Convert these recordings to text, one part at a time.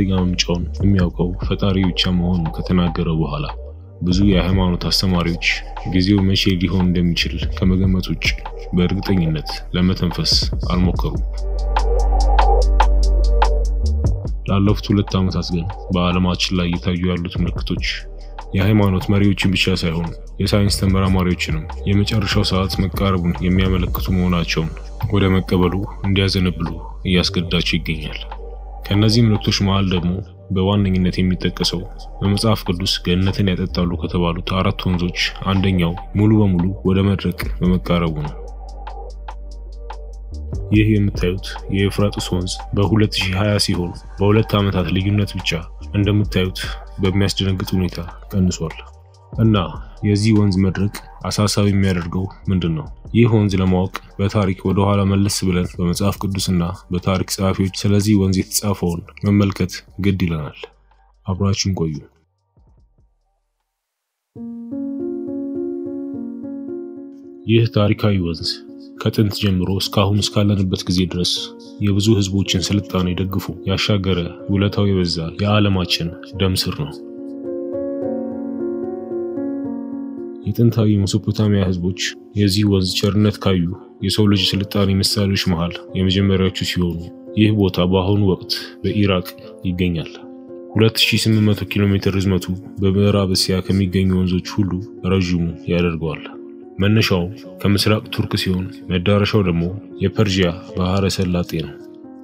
የሁለተኛ መምጫውን የሚያውቀው ፈጣሪ ብቻ መሆኑን ከተናገረ በኋላ ብዙ የሃይማኖት አስተማሪዎች ጊዜው መቼ ሊሆን እንደሚችል ከመገመት ውጭ በእርግጠኝነት ለመተንፈስ አልሞከሩም። ላለፉት ሁለት ዓመታት ግን በዓለማችን ላይ እየታዩ ያሉት ምልክቶች የሃይማኖት መሪዎችን ብቻ ሳይሆን የሳይንስ ተመራማሪዎችንም የመጨረሻው ሰዓት መቃረቡን የሚያመለክቱ መሆናቸውን ወደ መቀበሉ እንዲያዘነብሉ እያስገድዳቸው ይገኛል። ከእነዚህ ምልክቶች መሃል ደግሞ በዋነኝነት የሚጠቀሰው በመጽሐፍ ቅዱስ ገነትን ያጠጣሉ ከተባሉት አራት ወንዞች አንደኛው ሙሉ በሙሉ ወደ መድረቅ በመቃረቡ ነው። ይህ የምታዩት የኤፍራጥስ ወንዝ በ2020 ሲሆን በሁለት ዓመታት ልዩነት ብቻ እንደምታዩት በሚያስደነግጥ ሁኔታ ቀንሷል። እና የዚህ ወንዝ መድረቅ አሳሳቢ የሚያደርገው ምንድን ነው? ይህ ወንዝ ለማወቅ በታሪክ ወደ ኋላ መለስ ብለን በመጽሐፍ ቅዱስና በታሪክ ጸሐፊዎች ስለዚህ ወንዝ የተጻፈውን መመልከት ግድ ይለናል። አብራችን ቆዩ። ይህ ታሪካዊ ወንዝ ከጥንት ጀምሮ እስካሁን እስካለንበት ጊዜ ድረስ የብዙ ሕዝቦችን ስልጣኔ ደግፎ ያሻገረ ውለታው የበዛ የዓለማችን ደም ስር ነው። የጥንታዊ ሜሶፖታሚያ ሕዝቦች የዚህ ወንዝ ቸርነት ካዩ የሰው ልጅ ስልጣኔ ምሳሌዎች መሃል የመጀመሪያዎቹ ሲሆኑ ይህ ቦታ በአሁኑ ወቅት በኢራቅ ይገኛል። 2800 ኪሎ ሜትር ርዝመቱ በምዕራብ እስያ ከሚገኙ ወንዞች ሁሉ ረዥሙ ያደርገዋል። መነሻው ከምስራቅ ቱርክ ሲሆን መዳረሻው ደግሞ የፐርዢያ ባህረ ሰላጤ ነው።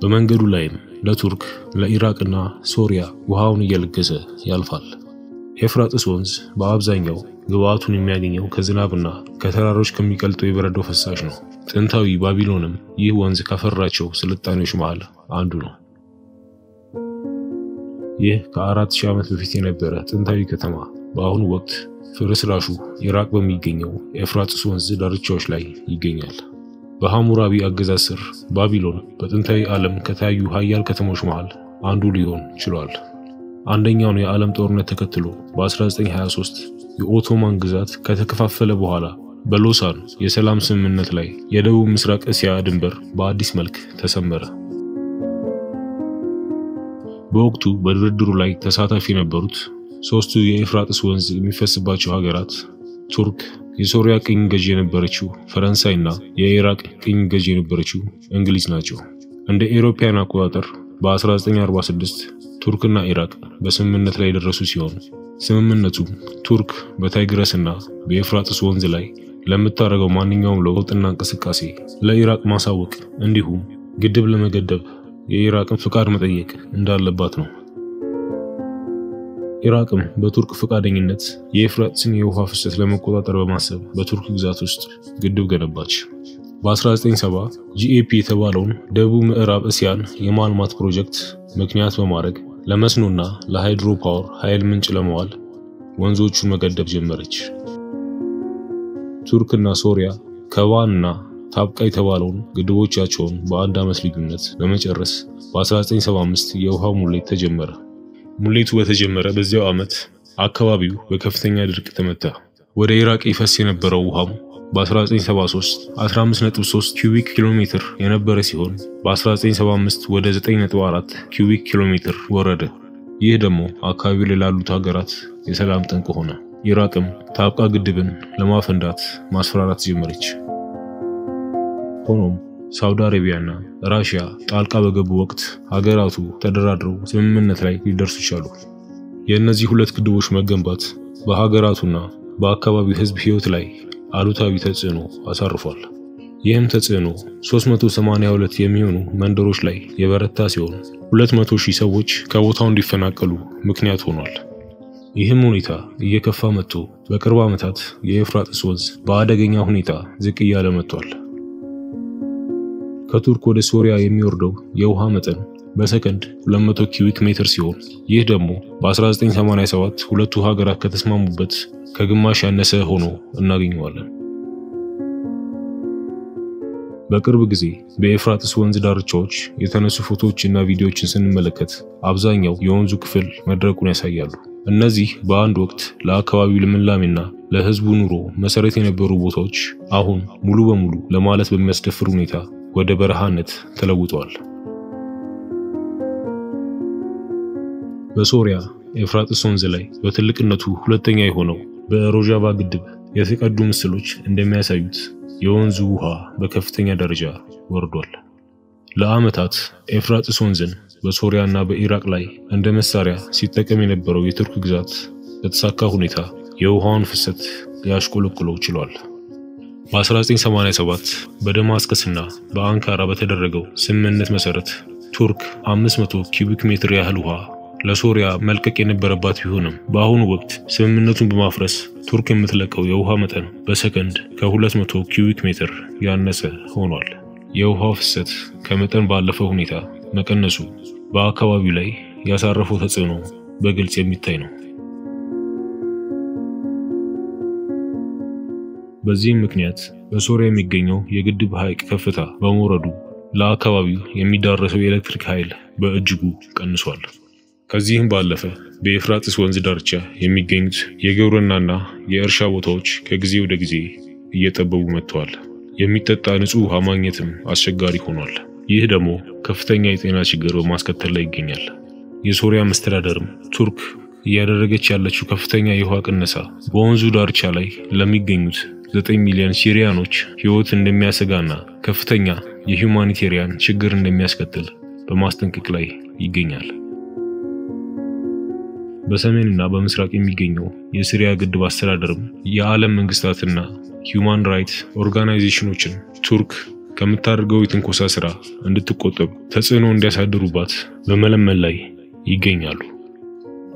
በመንገዱ ላይም ለቱርክ ለኢራቅና ሶሪያ ውሃውን እየለገሰ ያልፋል። ኤፍራጥስ ወንዝ በአብዛኛው ግብዓቱን የሚያገኘው ከዝናብና ከተራሮች ከሚቀልጠው የበረዶ ፈሳሽ ነው። ጥንታዊ ባቢሎንም ይህ ወንዝ ካፈራቸው ስልጣኔዎች መሃል አንዱ ነው። ይህ ከአራት ሺህ ዓመት በፊት የነበረ ጥንታዊ ከተማ በአሁኑ ወቅት ፍርስራሹ ኢራቅ በሚገኘው ኤፍራጥስ ወንዝ ዳርቻዎች ላይ ይገኛል። በሐሙራቢ አገዛዝ ስር ባቢሎን በጥንታዊ ዓለም ከታዩ ሀያል ከተሞች መሃል አንዱ ሊሆን ችሏል። አንደኛውን የዓለም ጦርነት ተከትሎ በ1923 የኦቶማን ግዛት ከተከፋፈለ በኋላ በሎሳን የሰላም ስምምነት ላይ የደቡብ ምስራቅ እስያ ድንበር በአዲስ መልክ ተሰመረ። በወቅቱ በድርድሩ ላይ ተሳታፊ የነበሩት ሶስቱ የኤፍራጥስ ወንዝ የሚፈስባቸው ሀገራት ቱርክ፣ የሶሪያ ቅኝ ገዢ የነበረችው ፈረንሳይ እና የኢራቅ ቅኝ ገዢ የነበረችው እንግሊዝ ናቸው። እንደ ኤሮፓያን አቆጣጠር በ1946 ቱርክና ኢራቅ በስምምነት ላይ የደረሱ ሲሆን ስምምነቱ ቱርክ በታይግረስ እና በኤፍራጥስ ወንዝ ላይ ለምታደርገው ማንኛውም ለውጥና እንቅስቃሴ ለኢራቅ ማሳወቅ እንዲሁም ግድብ ለመገደብ የኢራቅን ፍቃድ መጠየቅ እንዳለባት ነው። ኢራቅም በቱርክ ፈቃደኝነት የኤፍራጥስን የውሃ ፍሰት ለመቆጣጠር በማሰብ በቱርክ ግዛት ውስጥ ግድብ ገነባች። በ1970 GAP የተባለውን ደቡብ ምዕራብ እስያን የማልማት ፕሮጀክት ምክንያት በማድረግ ለመስኖና ለ hydro power ኃይል ምንጭ ለመዋል ወንዞቹን መገደብ ጀመረች። ቱርክና ሶሪያ ከባንና ታብቃ የተባለውን ግድቦቻቸውን በአንድ ዓመት ልዩነት በመጨረስ በ1975 የውሃ ሙሌት ተጀመረ። ሙሌቱ በተጀመረ በዚያው ዓመት አካባቢው በከፍተኛ ድርቅ ተመታ። ወደ ኢራቅ ይፈስ የነበረው ውሃም በ1973 15.3 ኪዩቢክ ኪሎ ሜትር የነበረ ሲሆን በ1975 ወደ 9.4 ኪዩቢክ ኪሎ ሜትር ወረደ። ይህ ደግሞ አካባቢው ላይ ላሉት ሀገራት የሰላም ጠንቅ ሆነ። ኢራቅም ታብቃ ግድብን ለማፈንዳት ማስፈራራት ጀመረች። ሆኖም ሳውዲ አረቢያና ራሽያ ጣልቃ በገቡ ወቅት ሀገራቱ ተደራድረው ስምምነት ላይ ሊደርሱ ቻሉ። የእነዚህ ሁለት ግድቦች መገንባት በሀገራቱና በአካባቢው ሕዝብ ሕይወት ላይ አሉታዊ ተጽዕኖ አሳርፏል። ይህም ተጽዕኖ 382 የሚሆኑ መንደሮች ላይ የበረታ ሲሆን 200 ሺህ ሰዎች ከቦታው እንዲፈናቀሉ ምክንያት ሆኗል። ይህም ሁኔታ እየከፋ መጥቶ በቅርብ ዓመታት የኤፍራጥስ ወንዝ በአደገኛ ሁኔታ ዝቅ እያለ መጥቷል። ከቱርክ ወደ ሶሪያ የሚወርደው የውሃ መጠን በሰከንድ 200 ኪዩቢክ ሜትር ሲሆን ይህ ደግሞ በ1987 ሁለቱ ሀገራት ከተስማሙበት ከግማሽ ያነሰ ሆኖ እናገኘዋለን። በቅርብ ጊዜ በኤፍራጥስ ወንዝ ዳርቻዎች የተነሱ ፎቶዎችና ቪዲዮዎችን ስንመለከት አብዛኛው የወንዙ ክፍል መድረቁን ያሳያሉ። እነዚህ በአንድ ወቅት ለአካባቢው ልምላሜና ለሕዝቡ ኑሮ መሰረት የነበሩ ቦታዎች አሁን ሙሉ በሙሉ ለማለት በሚያስደፍር ሁኔታ ወደ በረሃነት ተለውጠዋል። በሶሪያ ኤፍራጥስ ወንዝ ላይ በትልቅነቱ ሁለተኛ የሆነው በሮዣቫ ግድብ የተቀዱ ምስሎች እንደሚያሳዩት የወንዙ ውሃ በከፍተኛ ደረጃ ወርዷል። ለዓመታት ኤፍራጥስ ወንዝን በሶሪያና በኢራቅ ላይ እንደ መሳሪያ ሲጠቀም የነበረው የቱርክ ግዛት በተሳካ ሁኔታ የውሃውን ፍሰት ሊያሽቆለቁለው ችሏል። በ1987 በደማስከስና በአንካራ በተደረገው ስምምነት መሰረት ቱርክ 500 ኪዩቢክ ሜትር ያህል ውሃ ለሶሪያ መልቀቅ የነበረባት ቢሆንም በአሁኑ ወቅት ስምምነቱን በማፍረስ ቱርክ የምትለቀው የውሃ መጠን በሰከንድ ከ200 ኪዩቢክ ሜትር ያነሰ ሆኗል። የውሃው ፍሰት ከመጠን ባለፈ ሁኔታ መቀነሱ በአካባቢው ላይ ያሳረፈው ተጽዕኖ በግልጽ የሚታይ ነው። በዚህም ምክንያት በሶሪያ የሚገኘው የግድብ ሐይቅ ከፍታ በመውረዱ ለአካባቢው የሚዳረሰው የኤሌክትሪክ ኃይል በእጅጉ ቀንሷል። ከዚህም ባለፈ በኤፍራጥስ ወንዝ ዳርቻ የሚገኙት የግብርናና የእርሻ ቦታዎች ከጊዜ ወደ ጊዜ እየጠበቡ መጥተዋል። የሚጠጣ ንጹህ ውሃ ማግኘትም አስቸጋሪ ሆኗል። ይህ ደግሞ ከፍተኛ የጤና ችግር በማስከተል ላይ ይገኛል። የሶሪያ መስተዳደርም ቱርክ እያደረገች ያለችው ከፍተኛ የውሃ ቅነሳ በወንዙ ዳርቻ ላይ ለሚገኙት ዘጠኝ ሚሊዮን ሲሪያኖች ሕይወት እንደሚያሰጋና ከፍተኛ የሁማኒቴሪያን ችግር እንደሚያስከትል በማስጠንቀቅ ላይ ይገኛል። በሰሜንና በምስራቅ የሚገኘው የሲሪያ ግድብ አስተዳደርም የዓለም መንግስታትና human rights organization ኦችን ቱርክ ከምታደርገው የትንኮሳ ስራ እንድትቆጠብ ተጽዕኖ እንዲያሳድሩባት በመለመን ላይ ይገኛሉ።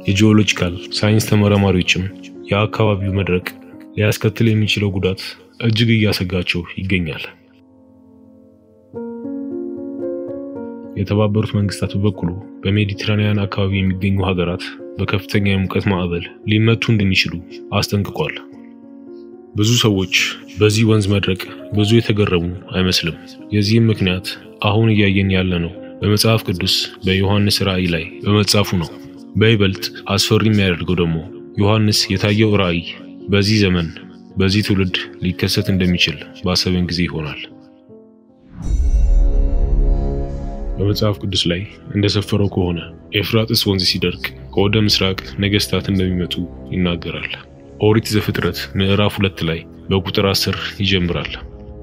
የ geological ሳይንስ ተመራማሪዎችም የአካባቢው መድረቅ ሊያስከትል የሚችለው ጉዳት እጅግ እያሰጋቸው ይገኛል። የተባበሩት መንግስታት በበኩሉ በሜዲትራኒያን አካባቢ የሚገኙ ሀገራት በከፍተኛ የሙቀት ማዕበል ሊመቱ እንደሚችሉ አስጠንቅቋል። ብዙ ሰዎች በዚህ ወንዝ መድረቅ ብዙ የተገረሙ አይመስልም። የዚህም ምክንያት አሁን እያየን ያለ ነው በመጽሐፍ ቅዱስ በዮሐንስ ራእይ ላይ በመጻፉ ነው። በይበልጥ አስፈሪ የሚያደርገው ደግሞ ዮሐንስ የታየው ራእይ በዚህ ዘመን በዚህ ትውልድ ሊከሰት እንደሚችል ባሰብን ጊዜ ይሆናል። በመጽሐፍ ቅዱስ ላይ እንደሰፈረው ከሆነ ኤፍራጥስ ወንዝ ሲደርቅ ከወደ ምስራቅ ነገስታት እንደሚመጡ ይናገራል። ኦሪት ዘፍጥረት ምዕራፍ ሁለት ላይ በቁጥር አስር ይጀምራል።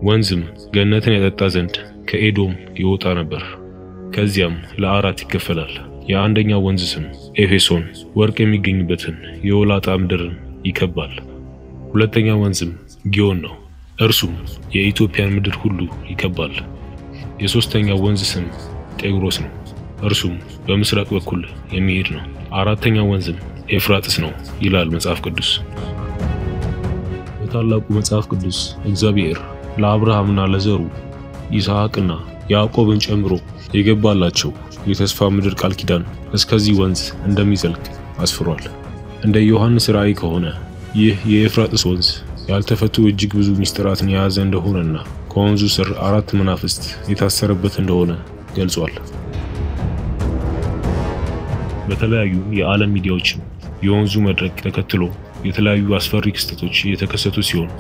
ወንዝም ገነትን ያጠጣ ዘንድ ከኤዶም ይወጣ ነበር፣ ከዚያም ለአራት ይከፈላል። የአንደኛው ወንዝ ስም ኤፌሶን ወርቅ የሚገኝበትን የወላጣ ምድርን ይከባል። ሁለተኛው ወንዝም ጊዮን ነው፣ እርሱም የኢትዮጵያን ምድር ሁሉ ይከባል። የሦስተኛው ወንዝ ስም ጤግሮስ ነው፣ እርሱም በምስራቅ በኩል የሚሄድ ነው። አራተኛው ወንዝም ኤፍራጥስ ነው ይላል መጽሐፍ ቅዱስ። በታላቁ መጽሐፍ ቅዱስ እግዚአብሔር ለአብርሃምና ለዘሩ ይስሐቅና ያዕቆብን ጨምሮ የገባላቸው የተስፋ ምድር ቃል ኪዳን እስከዚህ ወንዝ እንደሚዘልቅ አስፍሯል። እንደ ዮሐንስ ራእይ ከሆነ ይህ የኤፍራጥስ ወንዝ ያልተፈቱ እጅግ ብዙ ምስጢራትን የያዘ እንደሆነና ከወንዙ ስር አራት መናፍስት የታሰረበት እንደሆነ ገልጿል። በተለያዩ የዓለም ሚዲያዎችም የወንዙ መድረቅ ተከትሎ የተለያዩ አስፈሪ ክስተቶች እየተከሰቱ ሲሆን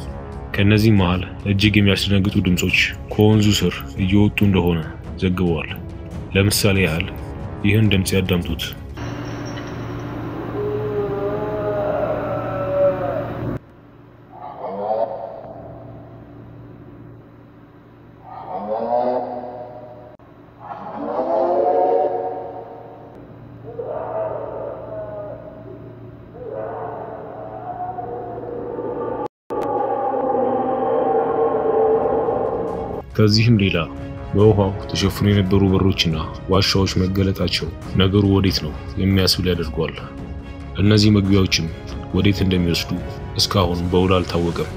ከእነዚህ መሃል እጅግ የሚያስደነግጡ ድምፆች ከወንዙ ስር እየወጡ እንደሆነ ዘግበዋል። ለምሳሌ ያህል ይህን ድምፅ ያዳምጡት። ከዚህም ሌላ በውሃው ተሸፍኖ የነበሩ በሮችና ዋሻዎች መገለጣቸው ነገሩ ወዴት ነው የሚያስብል ያደርገዋል። እነዚህ መግቢያዎችም ወዴት እንደሚወስዱ እስካሁን በውል አልታወቀም።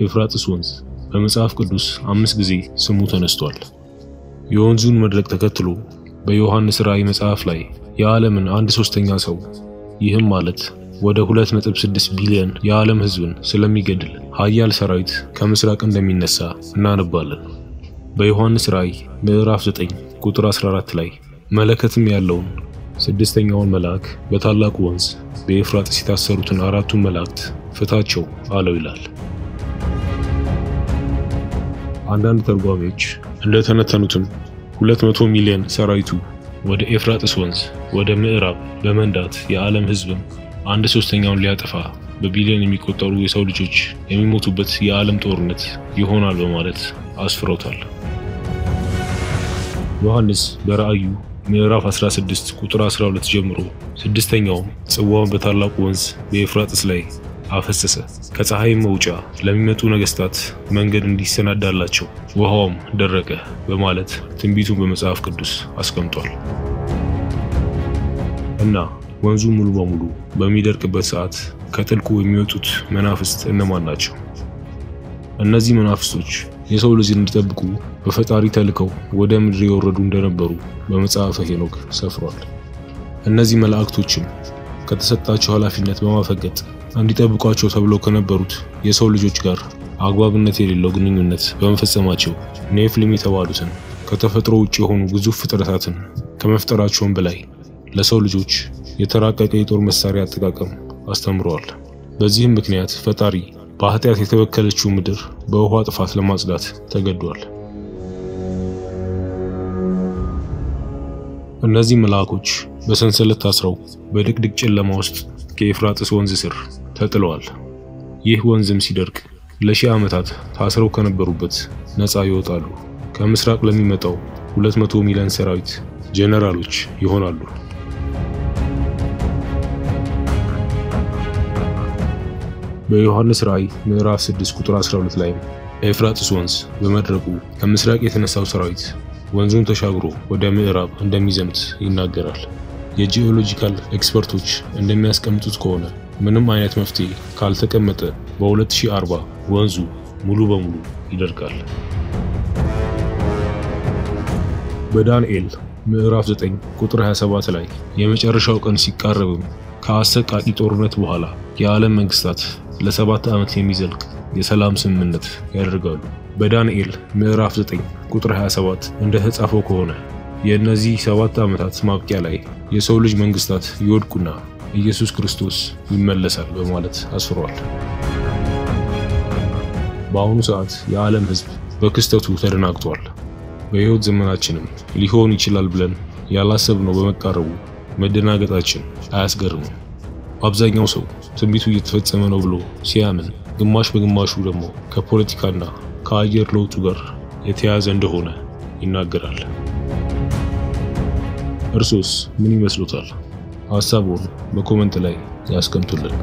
ኤፍራጥስ ወንዝ በመጽሐፍ ቅዱስ አምስት ጊዜ ስሙ ተነስቷል። የወንዙን መድረቅ ተከትሎ በዮሐንስ ራእይ መጽሐፍ ላይ የዓለምን አንድ ሶስተኛ ሰው ይህም ማለት ወደ 2.6 ቢሊዮን የዓለም ሕዝብን ስለሚገድል ኃያል ሰራዊት ከምስራቅ እንደሚነሳ እናነባለን። በዮሐንስ ራእይ ምዕራፍ 9 ቁጥር 14 ላይ መለከትም ያለውን ስድስተኛውን መልአክ በታላቁ ወንዝ በኤፍራጥስ የታሰሩትን አራቱን መላእክት ፍታቸው አለው ይላል። አንዳንድ ተርጓሚዎች እንደተነተኑትም 200 ሚሊዮን ሰራዊቱ ወደ ኤፍራጥስ ወንዝ ወደ ምዕራብ በመንዳት የዓለም ሕዝብም አንድ ሶስተኛውን ሊያጠፋ በቢሊዮን የሚቆጠሩ የሰው ልጆች የሚሞቱበት የዓለም ጦርነት ይሆናል በማለት አስፍሮታል። ዮሐንስ በራእዩ ምዕራፍ 16 ቁጥር 12 ጀምሮ ስድስተኛውም ጽዋውን በታላቁ ወንዝ በኤፍራጥስ ላይ አፈሰሰ፣ ከፀሐይም መውጫ ለሚመጡ ነገስታት መንገድ እንዲሰናዳላቸው ውሃውም ደረቀ በማለት ትንቢቱን በመጽሐፍ ቅዱስ አስቀምጧል። እና ወንዙ ሙሉ በሙሉ በሚደርቅበት ሰዓት ከጥልቁ የሚወጡት መናፍስት እነማን ናቸው? እነዚህ መናፍስቶች የሰው ልጅ እንዲጠብቁ በፈጣሪ ተልከው ወደ ምድር የወረዱ እንደነበሩ በመጽሐፈ ሄኖክ ሰፍሯል። እነዚህ መላእክቶችም ከተሰጣቸው ኃላፊነት በማፈገጥ እንዲጠብቋቸው ተብለው ከነበሩት የሰው ልጆች ጋር አግባብነት የሌለው ግንኙነት በመፈጸማቸው ኔፍሊም የተባሉትን ከተፈጥሮ ውጭ የሆኑ ግዙፍ ፍጥረታትን ከመፍጠራቸውም በላይ ለሰው ልጆች የተራቀቀ የጦር መሳሪያ አጠቃቀም አስተምረዋል። በዚህም ምክንያት ፈጣሪ በኃጢአት የተበከለችው ምድር በውሃ ጥፋት ለማጽዳት ተገዷል። እነዚህ መልአኮች በሰንሰለት ታስረው በድቅድቅ ጨለማ ውስጥ ከኤፍራጥስ ወንዝ ስር ተጥለዋል። ይህ ወንዝም ሲደርቅ ለሺህ ዓመታት ታስረው ከነበሩበት ነፃ ይወጣሉ። ከምስራቅ ለሚመጣው 200 ሚሊዮን ሰራዊት ጄኔራሎች ይሆናሉ። በዮሐንስ ራእይ ምዕራፍ 6 ቁጥር 12 ላይ ኤፍራጥስ ወንዝ በመድረቁ ከምስራቅ የተነሳው ሰራዊት ወንዙን ተሻግሮ ወደ ምዕራብ እንደሚዘምት ይናገራል። የ geological expert ኦች እንደሚያስቀምጡት ከሆነ ምንም አይነት መፍትሄ ካልተቀመጠ በ2040 ወንዙ ሙሉ በሙሉ ይደርቃል። በዳንኤል ምዕራፍ 9 ቁጥር 27 ላይ የመጨረሻው ቀን ሲቃረብም ከአሰቃቂ ጦርነት በኋላ የዓለም መንግስታት ለሰባት ዓመት የሚዘልቅ የሰላም ስምምነት ያደርጋሉ። በዳንኤል ምዕራፍ 9 ቁጥር 27 እንደተጻፈው ከሆነ የእነዚህ ሰባት ዓመታት ማብቂያ ላይ የሰው ልጅ መንግስታት ይወድቁና ኢየሱስ ክርስቶስ ይመለሳል በማለት አስፍሯል። በአሁኑ ሰዓት የዓለም ሕዝብ በክስተቱ ተደናግጧል። በሕይወት ዘመናችንም ሊሆን ይችላል ብለን ያላሰብነው በመቃረቡ መደናገጣችን አያስገርምም። አብዛኛው ሰው ትንቢቱ እየተፈጸመ ነው ብሎ ሲያምን፣ ግማሽ በግማሹ ደግሞ ከፖለቲካና ከአየር ለውጡ ጋር የተያያዘ እንደሆነ ይናገራል። እርሶስ ምን ይመስሎታል? ሀሳቡን በኮመንት ላይ ያስቀምጡልን።